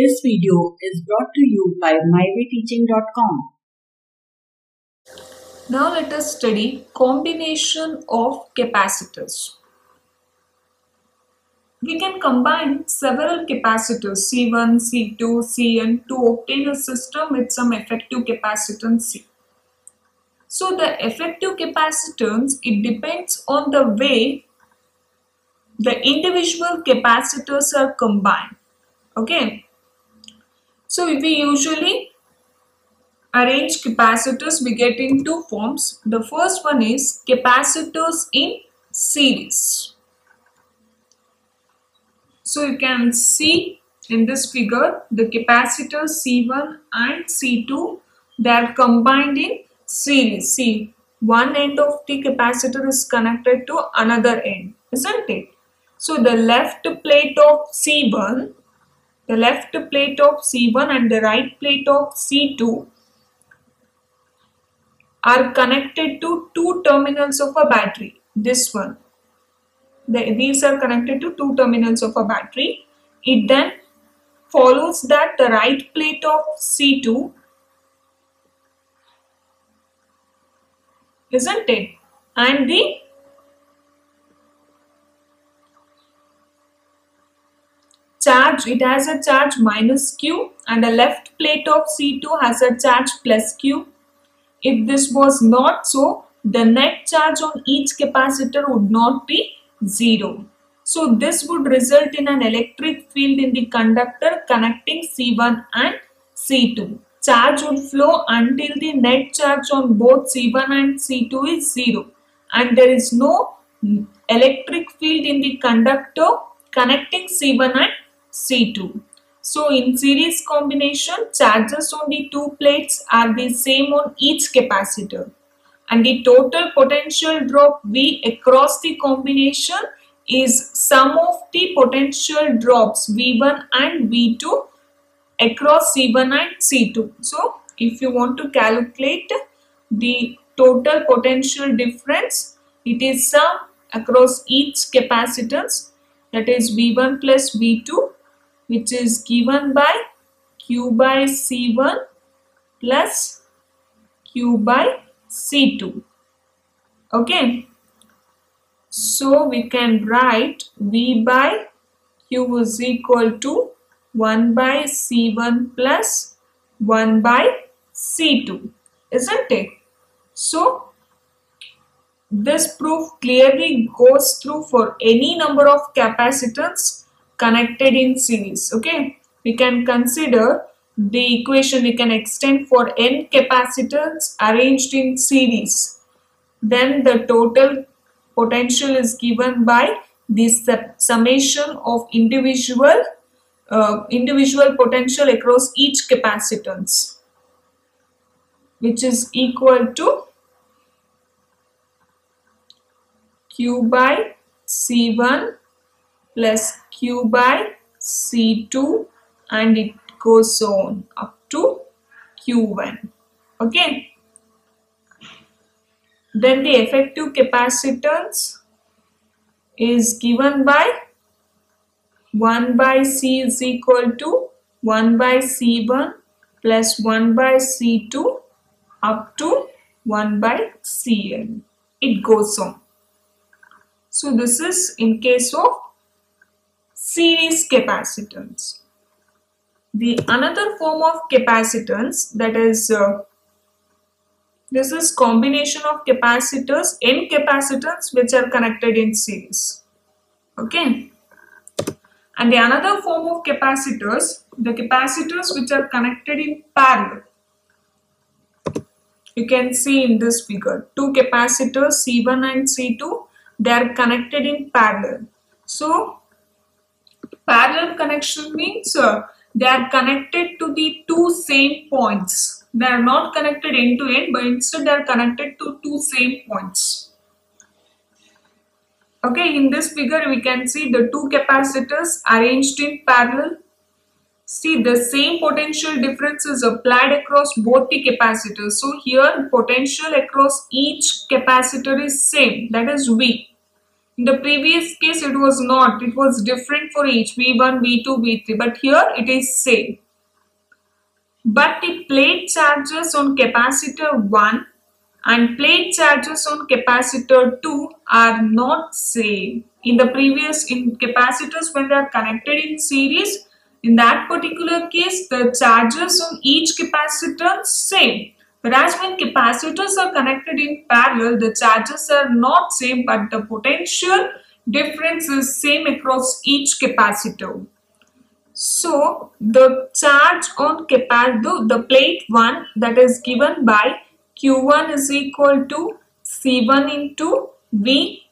This video is brought to you by mywayteaching.com. Now let us study combination of capacitors. We can combine several capacitors C1, C2, Cn to obtain a system with some effective capacitance C. So the effective capacitance it depends on the way the individual capacitors are combined. Okay. So if we usually arrange capacitors we get in two forms. The first one is capacitors in series. So you can see in this figure the capacitors C1 and C2 they are combined in series. See one end of the capacitor is connected to another end isn't it? So the left plate of C1 the left plate of C1 and the right plate of C2 are connected to two terminals of a battery. This one. The, these are connected to two terminals of a battery. It then follows that the right plate of C2 isn't it and the charge it has a charge minus q and the left plate of C2 has a charge plus q. If this was not so, the net charge on each capacitor would not be zero. So this would result in an electric field in the conductor connecting C1 and C2. Charge would flow until the net charge on both C1 and C2 is zero and there is no electric field in the conductor connecting C1 and C2. So in series combination, charges on the two plates are the same on each capacitor. And the total potential drop V across the combination is sum of the potential drops V1 and V2 across C1 and C2. So if you want to calculate the total potential difference, it is sum across each capacitance that is V1 plus V2 which is given by q by c1 plus q by c2 okay? So we can write v by q is equal to 1 by c1 plus 1 by c2 isn't it? So this proof clearly goes through for any number of capacitance connected in series okay? We can consider the equation we can extend for n capacitors arranged in series. Then the total potential is given by the summation of individual uh, individual potential across each capacitance which is equal to q by c1 plus q by c2 and it goes on up to q1 okay. Then the effective capacitance is given by 1 by c is equal to 1 by c1 plus 1 by c2 up to 1 by cn it goes on. So this is in case of series capacitance. The another form of capacitance that is uh, this is combination of capacitors n capacitors which are connected in series. Okay. And the another form of capacitors, the capacitors which are connected in parallel. You can see in this figure, two capacitors C1 and C2, they are connected in parallel. So, Parallel connection means uh, they are connected to the two same points. They are not connected end to end but instead they are connected to two same points. Okay, in this figure we can see the two capacitors arranged in parallel. See the same potential difference is applied across both the capacitors. So here potential across each capacitor is same that is V In the previous case, it was not. It was different for each V1, V2, V3. But here it is same. But the plate charges on capacitor 1 and plate charges on capacitor 2 are not same. In the previous in capacitors when they are connected in series, in that particular case the charges on each capacitor same. Whereas when capacitors are connected in parallel, the charges are not same but the potential difference is same across each capacitor. So the charge on capacitor, the plate 1 that is given by Q1 is equal to C1 into V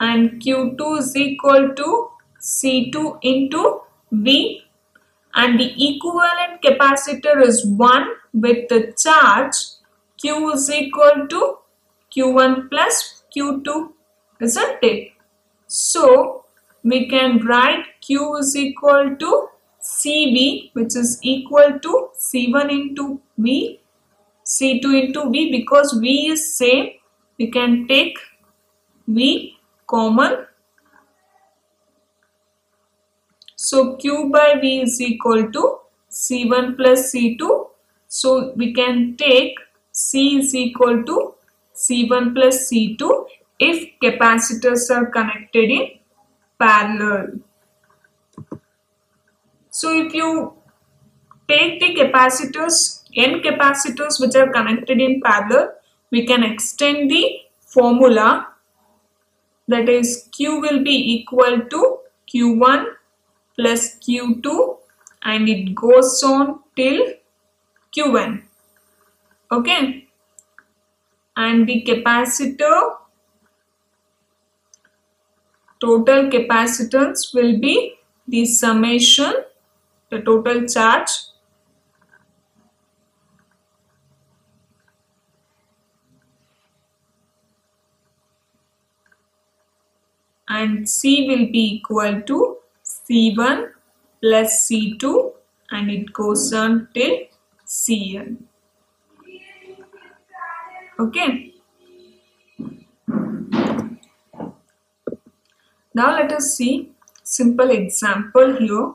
and Q2 is equal to C2 into V and the equivalent capacitor is 1 with the charge Q is equal to Q1 plus Q2 isn't it? So we can write Q is equal to CV which is equal to C1 into V C2 into V because V is same we can take V common so Q by V is equal to C1 plus C2 so we can take C is equal to C1 plus C2 if capacitors are connected in parallel. So if you take the capacitors, n capacitors which are connected in parallel, we can extend the formula that is Q will be equal to Q1 plus Q2 and it goes on till Qn. Okay. And the capacitor total capacitance will be the summation, the total charge and C will be equal to C1 plus C2 and it goes on till Cn. Okay. Now let us see simple example here.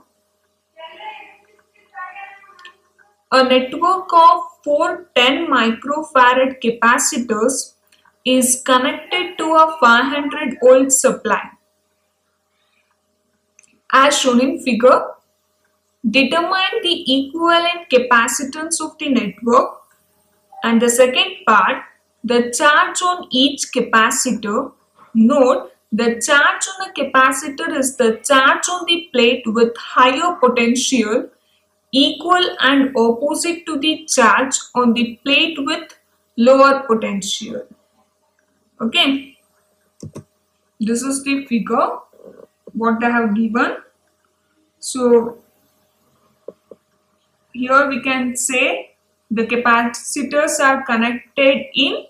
A network of 410 microfarad capacitors is connected to a 500 volt supply. As shown in figure, determine the equivalent capacitance of the network and the second part, the charge on each capacitor. Note the charge on a capacitor is the charge on the plate with higher potential equal and opposite to the charge on the plate with lower potential. Okay. This is the figure what I have given. So here we can say the capacitors are connected in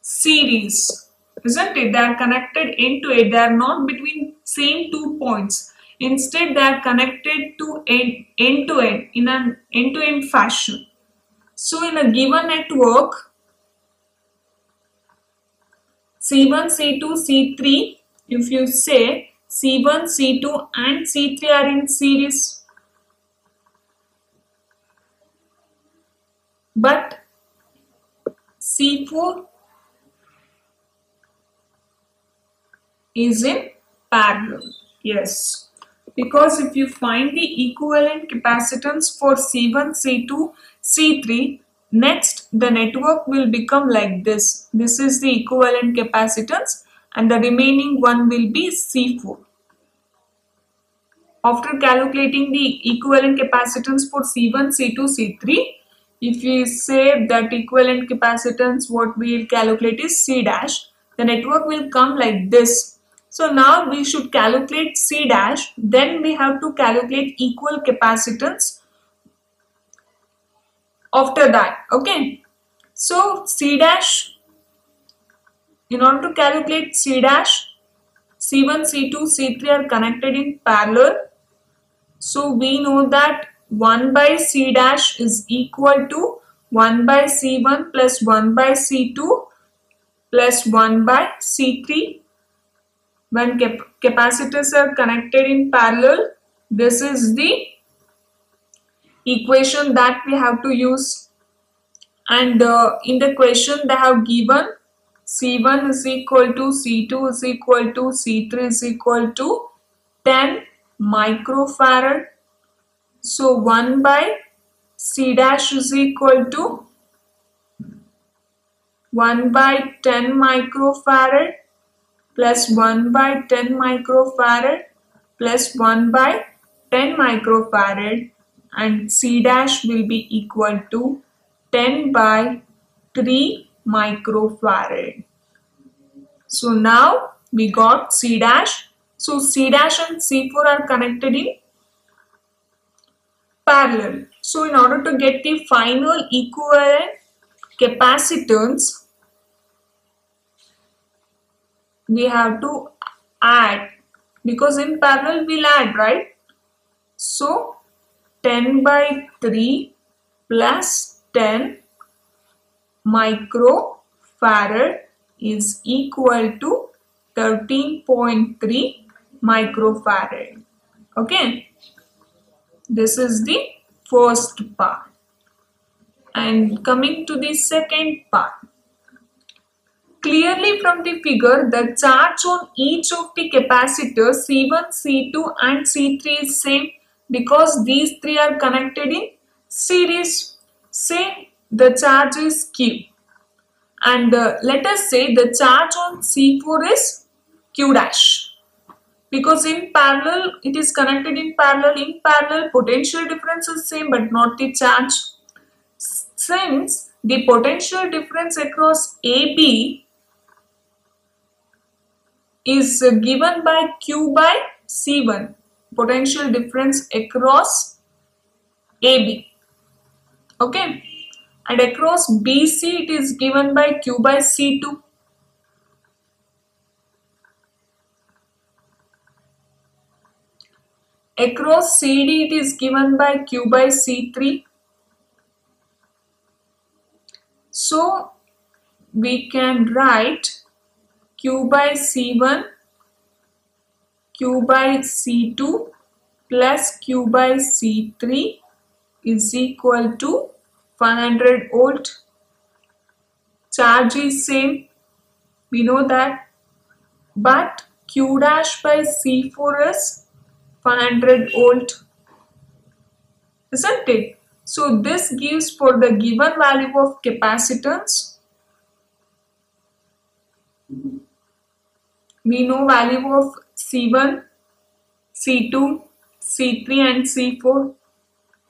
series isn't it? They are connected end to end. They are not between same two points. Instead, they are connected to end, end to end in an end to end fashion. So, in a given network, C1, C2, C3, if you say C1, C2 and C3 are in series, but C4 is in parallel. Yes. Because if you find the equivalent capacitance for C1, C2, C3, next the network will become like this. This is the equivalent capacitance and the remaining one will be C4. After calculating the equivalent capacitance for C1, C2, C3, if we say that equivalent capacitance what we will calculate is C dash, the network will come like this so now we should calculate C dash, then we have to calculate equal capacitance after that, okay. So C dash, in order to calculate C dash, C1, C2, C3 are connected in parallel. So we know that 1 by C dash is equal to 1 by C1 plus 1 by C2 plus 1 by C3 when cap- capacitors are connected in parallel this is the equation that we have to use and uh, in the question they have given C1 is equal to C2 is equal to C3 is equal to 10 microfarad. So 1 by C dash is equal to 1 by 10 microfarad plus 1 by 10 microfarad plus 1 by 10 microfarad. And C dash will be equal to 10 by 3 microfarad. So now we got C dash. So C dash and C4 are connected in parallel. So in order to get the final equivalent capacitance, we have to add because in parallel we'll add, right? So 10 by 3 plus 10 microfarad is equal to 13.3 microfarad. Okay. This is the first part. And coming to the second part. Clearly from the figure, the charge on each of the capacitors C1, C2 and C3 is same because these three are connected in series. Say the charge is Q. And uh, let us say the charge on C4 is Q dash. Because in parallel it is connected in parallel in parallel potential difference is same but not the charge. Since the potential difference across AB is given by Q by C1 potential difference across AB okay and across BC it is given by Q by C2 across CD it is given by Q by C3 so we can write Q by C1 Q by C2 plus Q by C3 is equal to 500 volt charge is same. We know that. But Q dash by C4 is 500 volt isn't it? So this gives for the given value of capacitance. We know value of C1 C2 C3 and C4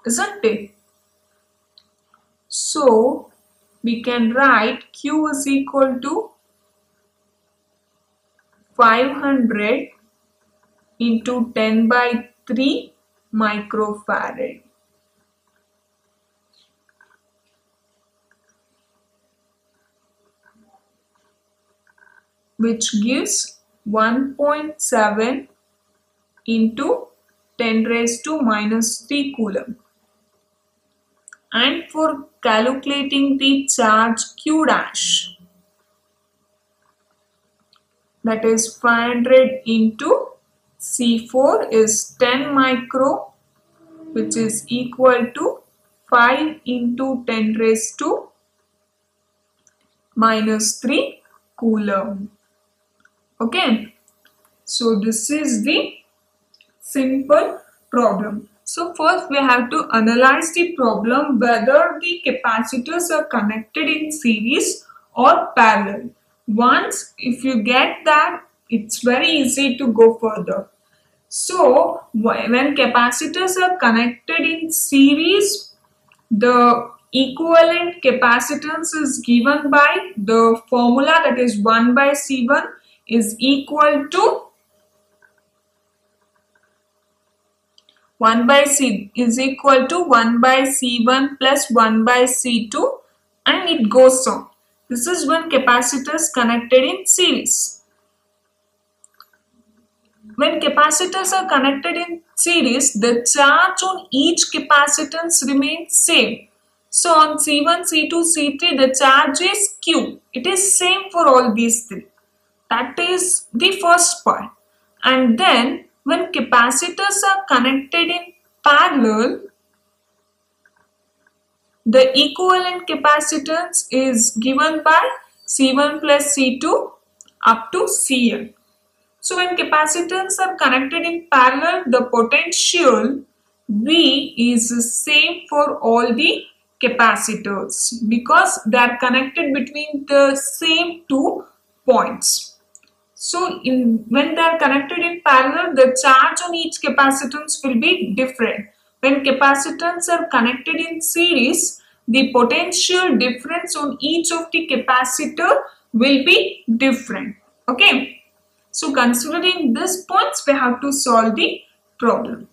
isn't it so we can write Q is equal to 500 into 10 by 3 microfarad. which gives 1.7 into 10 raised to minus 3 coulomb. And for calculating the charge Q dash, that is 500 into C4 is 10 micro which is equal to 5 into 10 raised to minus 3 coulomb. Okay. So this is the simple problem. So first we have to analyze the problem whether the capacitors are connected in series or parallel. Once if you get that it's very easy to go further. So when capacitors are connected in series the equivalent capacitance is given by the formula that is 1 by C1 is equal to 1 by C is equal to 1 by C1 plus 1 by C2 and it goes on. This is when capacitors connected in series. When capacitors are connected in series, the charge on each capacitance remains same. So on C1, C2, C3, the charge is Q. It is same for all these three. That is the first part. And then when capacitors are connected in parallel, the equivalent capacitance is given by C1 plus C2 up to Cn. So when capacitors are connected in parallel, the potential V is the same for all the capacitors because they are connected between the same two points. So in when they are connected in parallel, the charge on each capacitance will be different. When capacitors are connected in series, the potential difference on each of the capacitor will be different. Okay. So considering these points, we have to solve the problem.